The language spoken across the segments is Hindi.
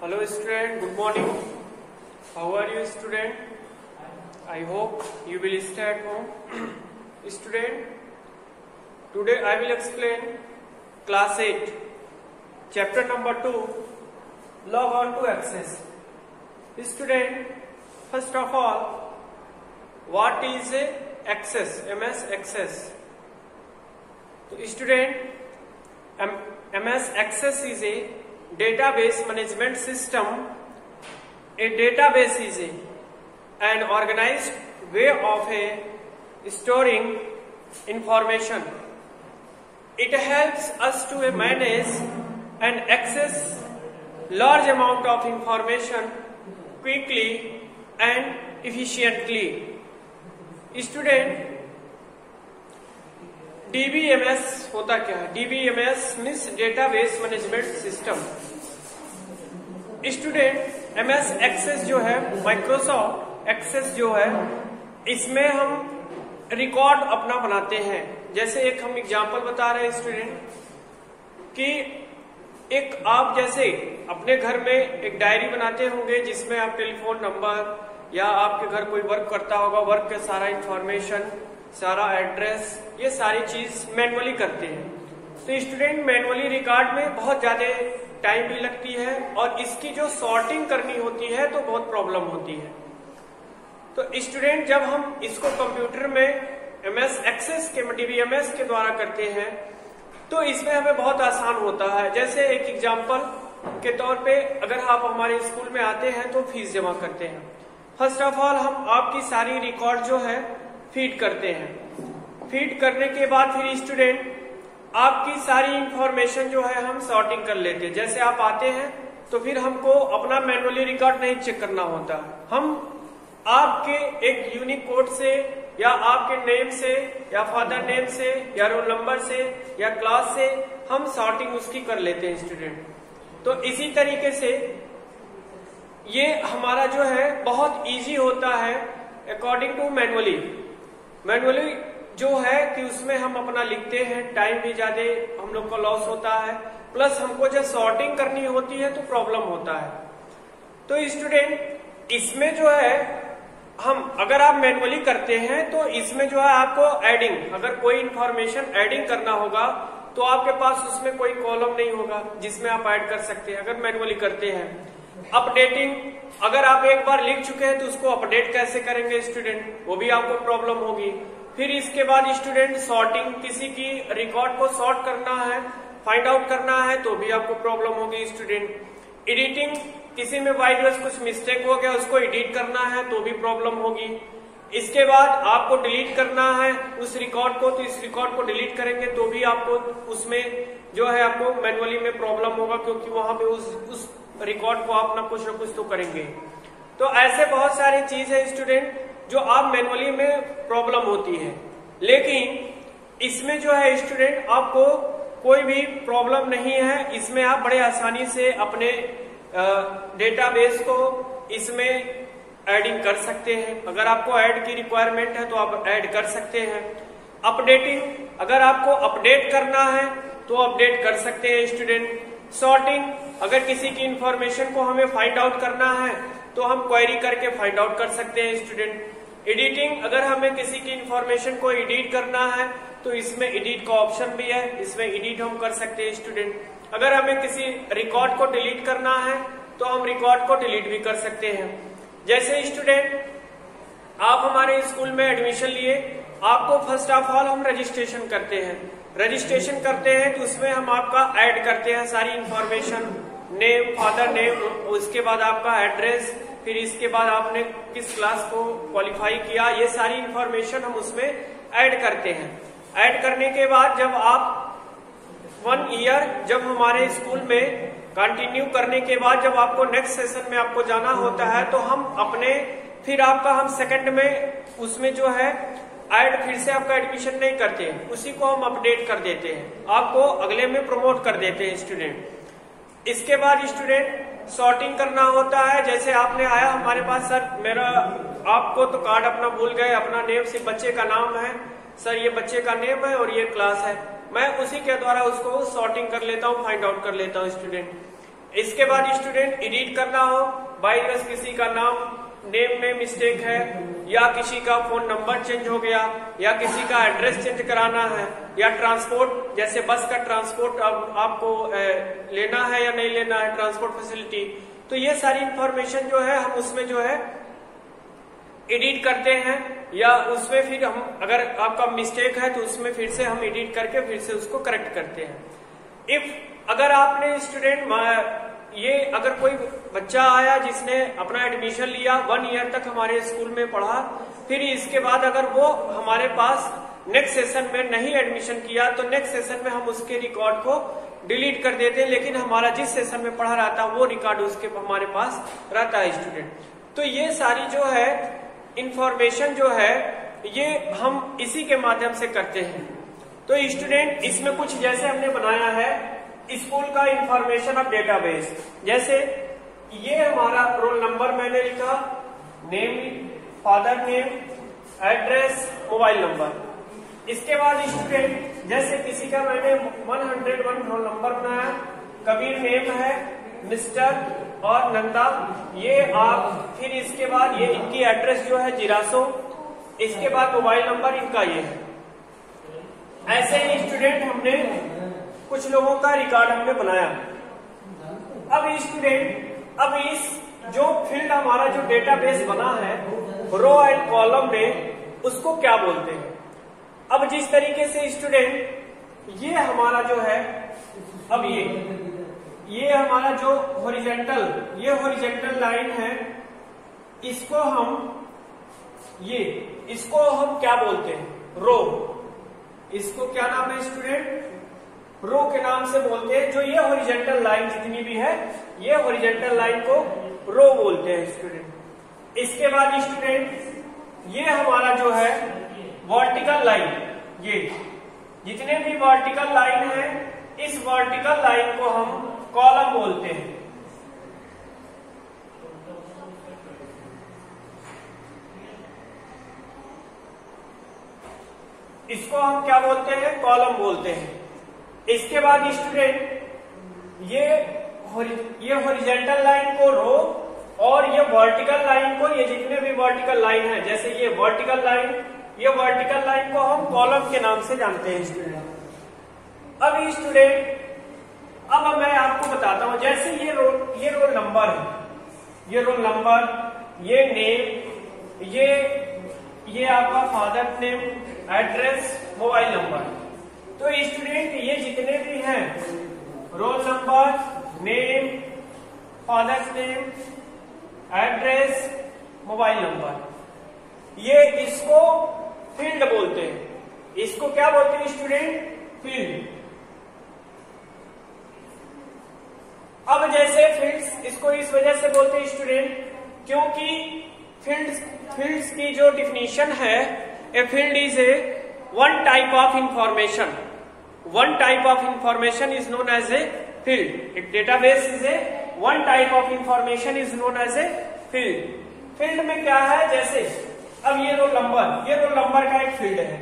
Hello student, good morning. How are you student? I hope you will stay at home. student, today I will explain class 8, chapter number 2, log on to access. Student, first of all, what is a access, MS access? So student, MS access is a database management system. A database is a, an organized way of a storing information. It helps us to manage and access large amount of information quickly and efficiently. Student, DBMS होता क्या है DBMS means database management system student M S Access जो है माइक्रोसॉफ्ट एक्सेस जो है, इसमें हम रिकॉर्ड अपना बनाते हैं। जैसे एक हम एग्जांपल बता रहे हैं स्टूडेंट कि एक आप जैसे अपने घर में एक डायरी बनाते होंगे, जिसमें आप टेलीफोन नंबर या आपके घर कोई वर्क करता होगा वर्क का सारा इंफॉर्मेशन सारा एड्रेस ये सारी चीज़ मैनुअली करते हैं। तो स्टूडेंट मैनुअली रिकॉर्ड में बहुत ज़्यादा टाइम भी लगती है और इसकी जो सॉर्टिंग करनी होती है तो बहुत प्रॉब्लम होती है। तो स्टूडेंट जब हम इसको कंप्यूटर में एमएस एक्सेस के डीबीएमएस के द्वारा करते हैं तो इसमें हमें बहुत आसान होता है। जैसे एक एग्ज़ाम्पल के तौर पे अगर आप हमारे स्कूल में आते हैं तो फ़ीस जमा करते हैं। फ़र्स्ट ऑफ़ ऑल हम आपकी सारी रिकॉर्ड जो है फ़ीड करते हैं। फ़ीड करने के बाद फिर स्टूडेंट आपकी सारी इंफॉर्मेशन जो है हम सॉर्टिंग कर लेते हैं। जैसे आप आते हैं तो फिर हमको अपना मैनुअली रिकॉर्ड नहीं चेक करना होता। हम आपके एक यूनिक कोड से, या आपके नेम से, या फादर नेम से, या रोल नंबर से, या क्लास से, हम सॉर्टिंग उसकी कर लेते हैं स्टूडेंट तो इसी तरीके से ये हमारा जो है, बहुत इजी होता है अकॉर्डिंग टू मैनुअली मैनुअली जो है कि उसमें हम अपना लिखते हैं टाइम भी ज़्यादा हम लोग का लॉस होता है प्लस हमको जब सॉर्टिंग करनी होती है तो प्रॉब्लम होता है। तो स्टूडेंट इसमें जो है, हम अगर आप मैनुअली करते हैं तो इसमें जो है आपको एडिंग अगर कोई इंफॉर्मेशन एडिंग करना होगा तो आपके पास उसमें कोई कॉलम नहीं होगा, जिसमें आप ऐड कर सकते हैं, अगर मैनुअली करते हैं। अपडेटिंग अगर आप एक बार लिख चुके हैं तो उसको अपडेट कैसे करेंगे स्टूडेंट वो भी आपको प्रॉब्लम होगी। फिर इसके बाद स्टूडेंट सॉर्टिंग किसी की रिकॉर्ड को सॉर्ट करना है फाइंड आउट करना है तो भी आपको प्रॉब्लम होगी स्टूडेंट एडिटिंग किसी में बाई कुछ मिस्टेक हो गया, उसको एडिट करना है तो भी प्रॉब्लम होगी. इसके बाद आपको डिलीट करना है उस रिकॉर्ड को तो इस रिकॉर्ड को डिलीट करेंगे तो भी आपको उसमें जो है आपको मैनुअली में प्रॉब्लम होगा, क्योंकि वहाँ पे उस उस रिकॉर्ड को आप ना कुछ ना कुछ तो करेंगे. तो ऐसे बहुत सारी चीज़ है स्टूडेंट जो आप मैनुअली में प्रॉब्लम होती है। लेकिन इसमें जो है स्टूडेंट आपको कोई भी प्रॉब्लम नहीं है। इसमें आप बड़े आसानी से अपने डेटाबेस को इसमें एडिंग कर सकते हैं। अगर आपको ऐड की रिक्वायरमेंट है तो आप ऐड कर सकते हैं। अपडेटिंग अगर आपको अपडेट करना है तो अपडेट कर सकते हैं स्टूडेंट सॉर्टिंग अगर किसी की इंफॉर्मेशन को हमें फाइंड आउट करना है तो हम क्वेरी करके फाइंड आउट कर सकते हैं स्टूडेंट एडिटिंग अगर हमें किसी की इंफॉर्मेशन को एडिट करना है तो इसमें एडिट का ऑप्शन भी है। इसमें एडिट हम कर सकते हैं स्टूडेंट अगर हमें किसी रिकॉर्ड को डिलीट करना है तो हम रिकॉर्ड को डिलीट भी कर सकते हैं। जैसे स्टूडेंट आप हमारे स्कूल में एडमिशन लिए, आपको फ़र्स्ट ऑफ़ ऑल हम रजिस्ट्रेशन करते हैं। रजिस्ट्रेशन करते हैं तो उसमें हम आपका ऐड करते हैं सारी इंफॉर्मेशन नेम फादर नेम उसके बाद आपका एड्रेस फिर इसके बाद आपने किस क्लास को क्वालिफाई किया, ये सारी इंफॉर्मेशन हम उसमें ऐड करते हैं। ऐड करने के बाद जब आप वन ईयर जब हमारे स्कूल में कंटिन्यू करने के बाद जब आपको नेक्स्ट सेशन में आपको जाना होता है तो हम अपने, फिर आपका हम सेकंड में उसमें जो है ऐड फिर से आपका एडमिशन नहीं करते उसी को हम अपडेट कर देते हैं। आपको अगले में प्रमोट कर देते हैं स्टूडेंट इसके बाद स्टूडेंट सॉर्टिंग करना होता है। जैसे आपने आया हमारे पास, सर, मेरा, आपको तो कार्ड अपना भूल गए, अपना नेम से बच्चे का नाम है। सर, ये बच्चे का नेम है और ये क्लास है। मैं उसी के द्वारा उसको सॉर्टिंग कर लेता हूँ फाइंड आउट कर लेता हूँ स्टूडेंट इसके बाद स्टूडेंट एडिट करना हो। बाई किसी का नाम नेम में मिस्टेक है। या किसी का फ़ोन नंबर चेंज हो गया, या किसी का एड्रेस चेंज कराना है, या ट्रांसपोर्ट जैसे बस का ट्रांसपोर्ट अब आपको लेना है या नहीं लेना है ट्रांसपोर्ट फैसिलिटी तो ये सारी इंफॉर्मेशन जो है, हम उसमें जो है एडिट करते हैं, या उसमें फिर हम, अगर आपका मिस्टेक है तो उसमें फिर से हम एडिट करके फिर से उसको करेक्ट करते हैं। इफ़ अगर आपने स्टूडेंट ये अगर कोई बच्चा आया जिसने अपना एडमिशन लिया वन ईयर तक हमारे स्कूल में पढ़ा, फिर इसके बाद अगर वो हमारे पास नेक्स्ट सेशन में नहीं एडमिशन किया तो नेक्स्ट सेशन में हम उसके रिकॉर्ड को डिलीट कर देते हैं, लेकिन हमारा जिस सेशन में पढ़ा रहता, वो रिकॉर्ड उसके हमारे पास रहता है स्टूडेंट तो ये सारी जो है इंफॉर्मेशन जो है, ये हम इसी के माध्यम से करते हैं. तो स्टूडेंट इसमें कुछ जैसे हमने बनाया है स्कूल का इंफॉर्मेशन ऑफ़ डेटाबेस जैसे, ये हमारा रोल नंबर मैंने लिखा name father name address mobile number इसके बाद स्टूडेंट जैसे किसी का मैंने 101 रोल नंबर बनाया, कबीर नेम है मिस्टर और नंदा, ये आप, फिर इसके बाद ये इनकी एड्रेस जो है, जिरासो। इसके बाद मोबाइल नंबर इनका ये है। ऐसे ही स्टूडेंट हमने कुछ लोगों का रिकॉर्ड हमने बनाया। अब स्टूडेंट अब इस जो फ़ील्ड हमारा जो डेटाबेस बना है रो एंड कॉलम में, उसको क्या बोलते हैं? अब जिस तरीके से स्टूडेंट ये हमारा जो है, अब ये ये हमारा जो होरिजेंटल ये होरिजेंटल लाइन है, इसको हम, ये, इसको हम क्या बोलते हैं? रो इसको क्या नाम है स्टूडेंट रो के नाम से बोलते हैं, जो ये ओरिजेंटल लाइन जितनी भी है, ये ओरिजेंटल लाइन को रो बोलते हैं स्टूडेंट इसके बाद स्टूडेंट ये हमारा जो है वर्टिकल लाइन ये जितने भी वर्टिकल लाइन है, इस वर्टिकल लाइन को हम कॉलम बोलते हैं. इसको हम क्या बोलते हैं? कॉलम बोलते हैं. इसके बाद स्टूडेंट ये ये हॉरिजेंटल लाइन को रो और ये वर्टिकल लाइन को, ये जितने भी वर्टिकल लाइन है, जैसे ये वर्टिकल लाइन ये वर्टिकल लाइन को हम कॉलम के नाम से जानते हैं स्टूडेंट अब स्टूडेंट अब मैं आपको बताता हूँ, जैसे ये रोल ये रोल नंबर है, ये रोल नंबर ये नेम ये ये आपका father name address mobile number तो स्टूडेंट ये जितने भी हैं roll number name father's name address mobile number ये इसको फ़ील्ड बोलते हैं। इसको क्या बोलते हैं स्टूडेंट फ़ील्ड अब जैसे फील्ड्स इसको इस वजह से बोलते हैं स्टूडेंट क्योंकि फील्ड्स फील्ड्स की जो डिफिनेशन है a field is a one type of information one type of information is known as a field. A database is a one type of information is known as a field. Field में क्या है? जैसे, अब ये रोल नंबर ये रोल नंबर का एक फ़ील्ड है।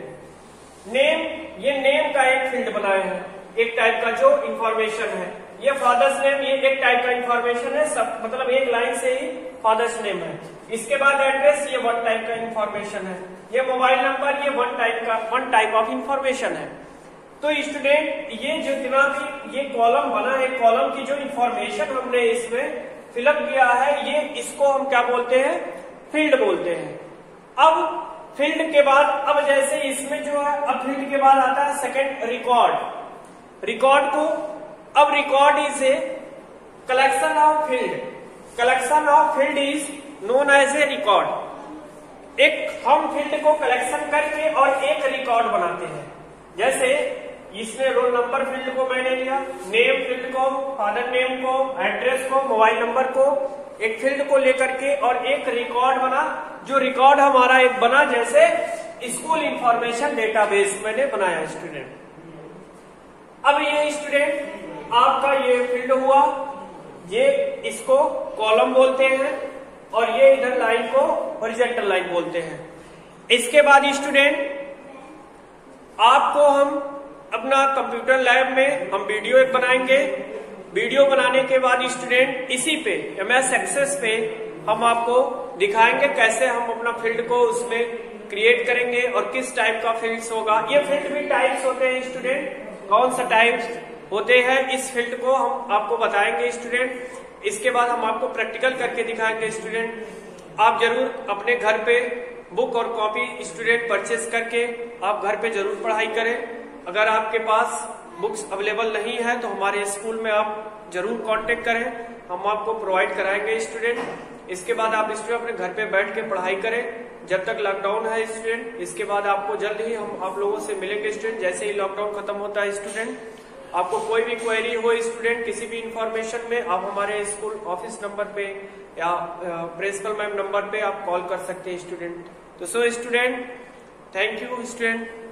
नेम ये नेम का एक फ़ील्ड बनाए हैं। एक टाइप का जो इंफॉर्मेशन है। ये फादर्स नेम ये एक टाइप का इंफॉर्मेशन है। सब मतलब एक लाइन से ही फादर्स नेम है। इसके बाद एड्रेस ये वन टाइप का इंफॉर्मेशन है। ये मोबाइल नंबर ये वन टाइप का वन टाइप ऑफ़ इंफॉर्मेशन है। तो स्टूडेंट ये जितना भी ये कॉलम बना है कॉलम की जो इंफॉर्मेशन हमने इसमें फिलअप किया है, ये इसको हम क्या बोलते हैं? फ़ील्ड बोलते हैं। अब फ़ील्ड के बाद, अब जैसे इसमें जो है, अब फ़ील्ड के बाद आता है सेकेंड रिकॉर्ड रिकॉर्ड को, अब record is a collection of field collection of field is known as a record एक, हम फ़ील्ड को कलेक्शन करके और एक रिकॉर्ड बनाते हैं। जैसे इसमें रोल नंबर फ़ील्ड को मैंने लिया, नेम फ़ील्ड को, फादर नेम को, एड्रेस को, मोबाइल नंबर को, एक फ़ील्ड को लेकर के और एक रिकॉर्ड बना, जो रिकॉर्ड हमारा एक बना जैसे स्कूल इंफॉर्मेशन डेटाबेस मैंने बनाया स्टूडेंट अब ये स्टूडेंट आपका ये फ़ील्ड हुआ, ये इसको कॉलम बोलते हैं और ये इधर लाइन को ओरिजेंटल लाइन बोलते हैं। इसके बाद स्टूडेंट आपको हम अपना कंप्यूटर लैब में हम वीडियो एक बनाएँगे। वीडियो बनाने के बाद स्टूडेंट इसी पे एम एस एक्सेस पे हम आपको दिखाएँगे कैसे हम अपना फ़ील्ड को उसमें क्रिएट करेंगे और किस टाइप का फ़ील्ड होगा। ये फ़ील्ड भी टाइप्स होते हैं स्टूडेंट। कौन सा टाइप्स होते हैं, इस फ़ील्ड को हम आपको बताएँगे स्टूडेंट। इसके बाद हम आपको प्रैक्टिकल करके दिखाएँगे स्टूडेंट। आप ज़रूर अपने घर पे बुक और कॉपी स्टूडेंट परचेस करके आप घर पे ज़रूर पढ़ाई करें। अगर आपके पास बुक्स अवेलेबल नहीं है तो हमारे स्कूल में आप ज़रूर कांटेक्ट करें। हम आपको प्रोवाइड कराएँगे स्टूडेंट इसके बाद आप स्टूडेंट अपने घर पे बैठ के पढ़ाई करें। जब तक लॉकडाउन है स्टूडेंट इसके बाद आपको जल्द ही हम आप लोगों से मिलेंगे स्टूडेंट जैसे ही लॉकडाउन खत्म होता है स्टूडेंट आपको कोई भी क्वेरी हो स्टूडेंट किसी भी इंफॉर्मेशन में, आप हमारे स्कूल ऑफ़िस नंबर पे या प्रिंसिपल मैम नंबर पे आप कॉल कर सकते हैं स्टूडेंट तो so student thank you student